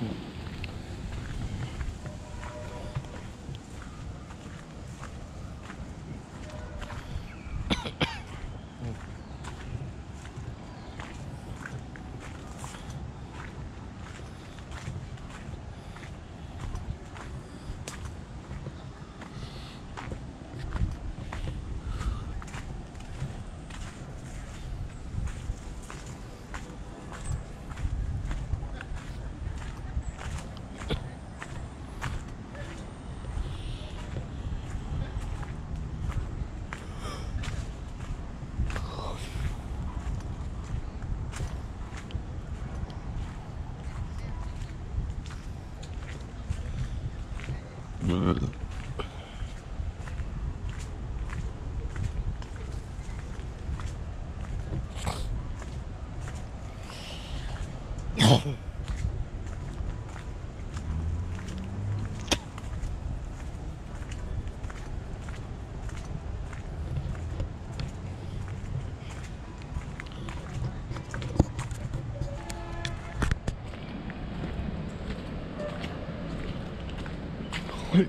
Hmm. Oi. 嘿